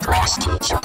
Class teacher.